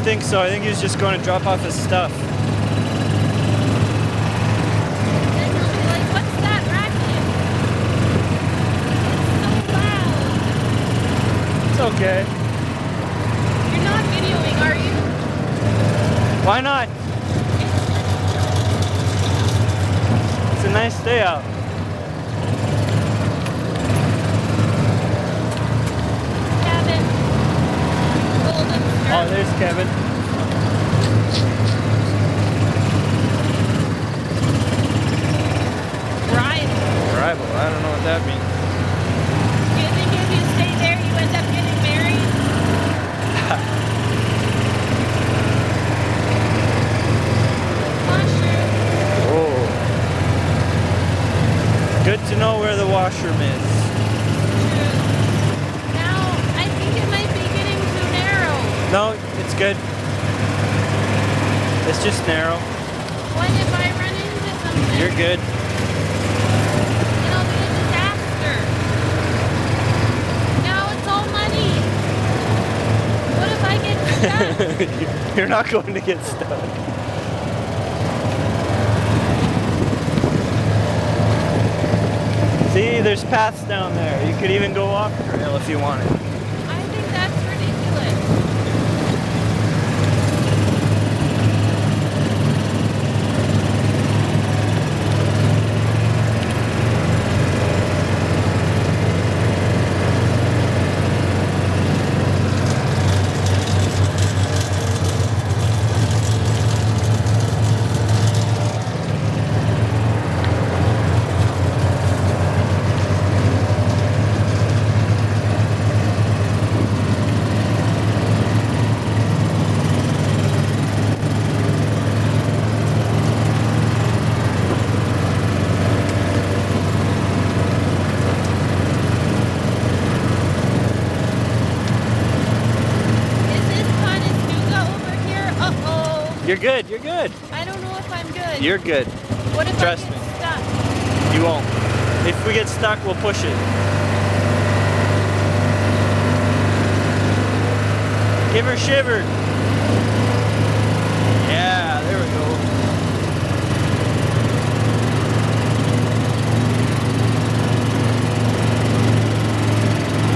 don't think so. I think he was just going to drop off his stuff. And he'll be like, what's that racket? It's. It's okay. You're not videoing, are you? Why not? It's a nice day out. Kevin. Golden Oh, there's Kevin. Brian. Rival. I don't know what that means. Do you think if you stay there, you end up getting married? Mushroom. Oh. Good to know where the washroom is. True. Now, I think it might be getting too narrow. No, it's good. It's just narrow. What if I run into something? You're good. It'll be a disaster. Now it's all money. What if I get stuck? You're not going to get stuck. See, there's paths down there. You could even go off trail if you wanted. I think that's ridiculous. Is this Conestoga over here? Uh-oh. You're good. You're good. I don't know if I'm good. You're good. what if trust I get me. stuck? You won't. If we get stuck, we'll push it. Give her shiver. Yeah, there we go.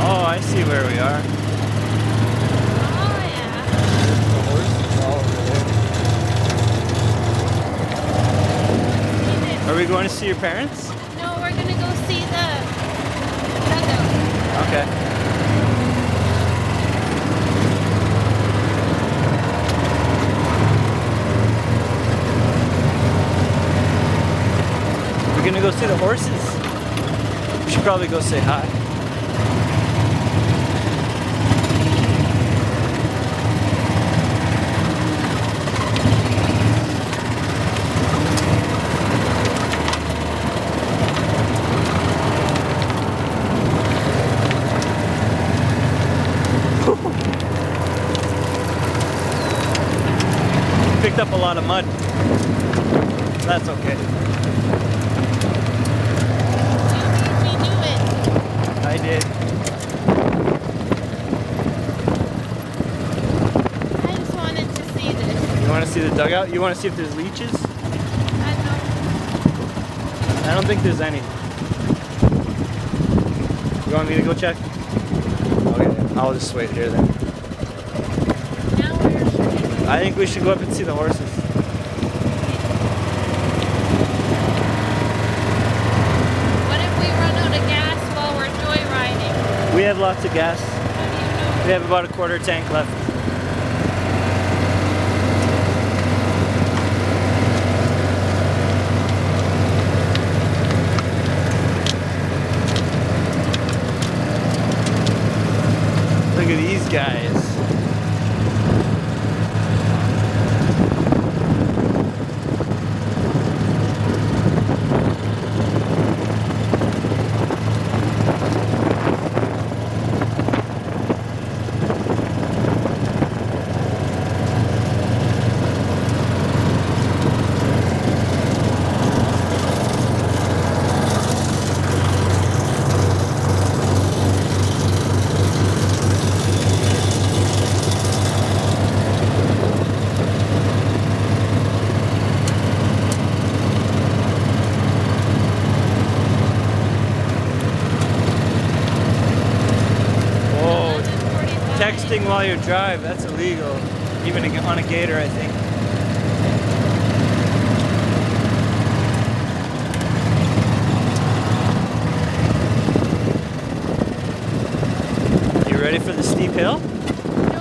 Oh, I see where we are. Oh, yeah. The horses all over We did. there. Are we going to see your parents? No, we're gonna go see the dugout. Okay. We're gonna go see the horses. We should probably go say hi. Picked up a lot of mud. That's okay. I did. I just wanted to see this. You want to see the dugout? You want to see if there's leeches? I know. I don't think there's any. You want me to go check? Okay, I'll just wait here then. Now we're shooting. I think we should go up and see the horses. What if we run out of gas while we're joyriding? We have lots of gas. You know? We have about a quarter tank left. Texting while you drive, that's illegal. Even on a gator, I think. You ready for the steep hill? No,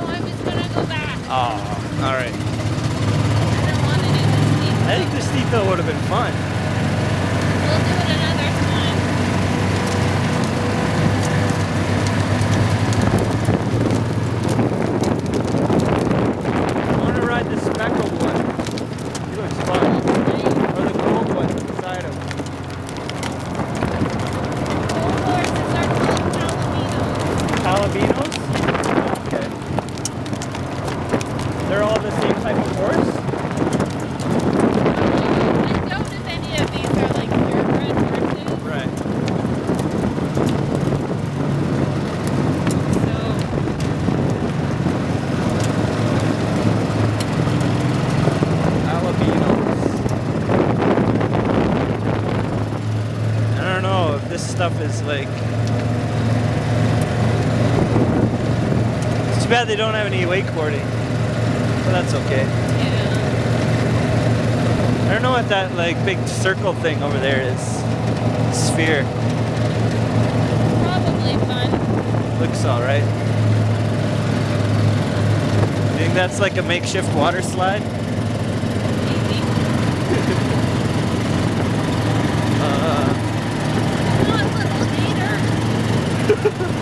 I'm just gonna go back. Oh, all right. I don't want to do this steep. I think the steep hill would have been fun. We'll do it another time. I want to ride the speckled one. He looks fun. Or the gold one beside him. Gold horses are called palominos. Palabinos? Okay. They're all the same type of horse? I doubt if any of these are like purebred horses. Right. So Alabinos. I don't know if this stuff is like. It's too bad they don't have any wakeboarding. But that's okay. yeah. I don't know what that like big circle thing over there is. Sphere. Probably fun. Looks alright. You think that's like a makeshift water slide? Maybe. Ha ha ha!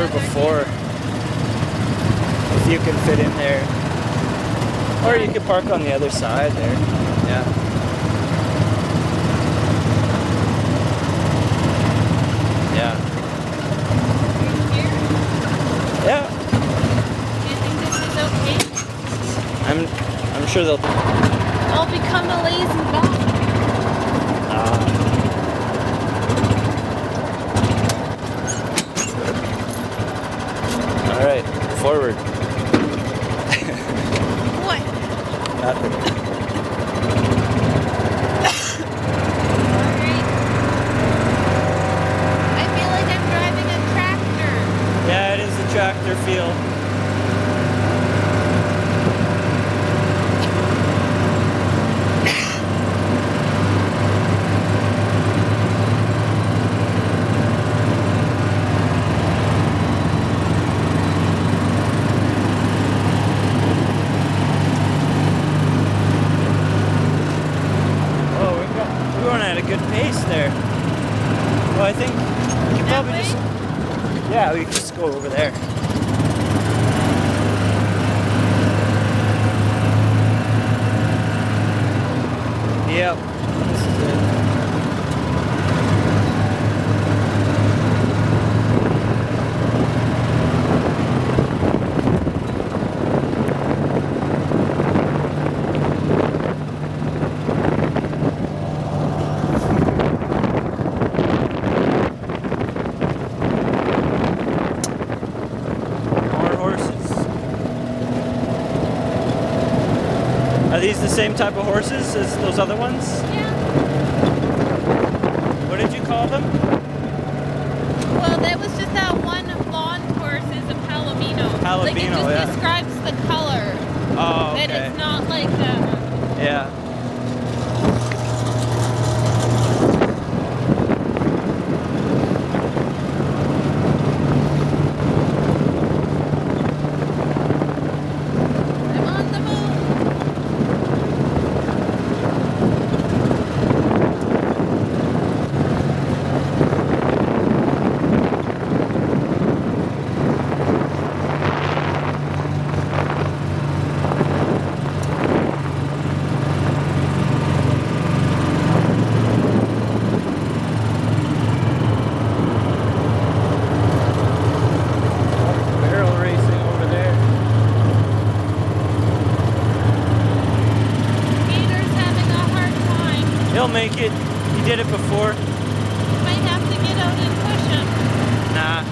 Were before. If you can fit in there. Or you could park on the other side there. Yeah. Yeah. Yeah. Do you think this is okay? I'm I'm sure they'll I'll become a lazy dog. Ah. All right, forward. What? Nothing. Alright. I feel like I'm driving a tractor. Yeah, it is a tractor field. Oh, we're, go- we're going at a good pace there. Well, I think we can That probably way? just yeah, we can just go over there. Yep. This is it. Are these the same type of horses as those other ones? Yeah. What did you call them? Well, that was just that one blonde horse is a palomino. Palomino, like it just yeah. describes the color. Oh, That okay. it's not like the. Yeah. I'm on the move. Barrel racing over there. Gator's having a hard time. He'll make it before. Might have to get out and push him. Nah.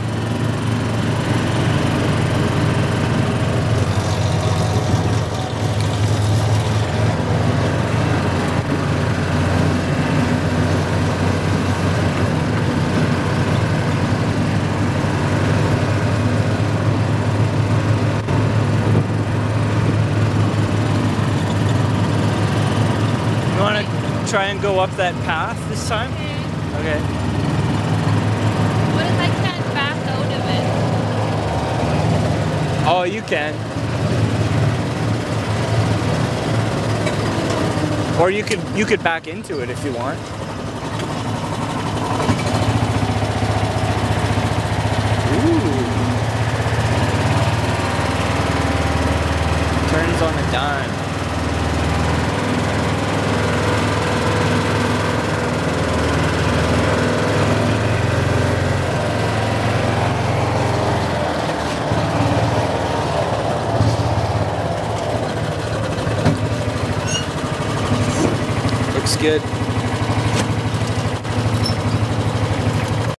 You want to try and go up that path this time? Okay. Okay. What if I can't back out of it? Oh, you can. Or you could you could back into it if you want. Ooh. Turns on a dime. Good.